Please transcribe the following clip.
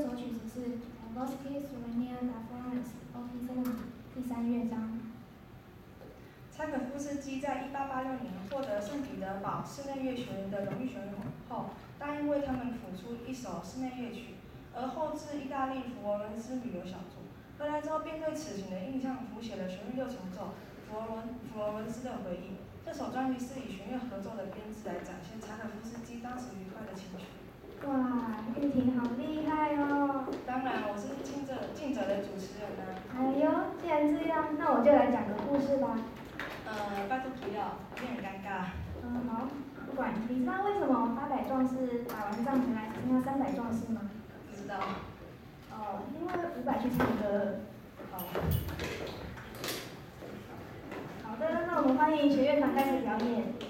这首曲子是《Bosque Souvenir de Florence》，O.P. 三第三乐章。柴可夫斯基在1886年获得圣彼得堡室内乐学院的荣誉学位后，答应为他们谱出一首室内乐曲，而后至意大利佛罗伦斯旅游小组。回来之后便对此行的印象谱写了弦乐六重奏《佛罗伦佛罗伦斯的回忆》。这首专辑是以弦乐合奏的编制来展现柴可夫斯基当时愉快的情绪。哇，玉婷好厉害哦！当然，我是尽责尽责的主持人啊。哎呦，既然这样，那我就来讲个故事吧。呃，拜托不要，有点尴尬。嗯，好，不管。你知道为什么八百壮士打完仗回来只剩下三百壮士吗？不知道。哦，因为五百去唱歌。好。好的，那我们欢迎学院团开始表演。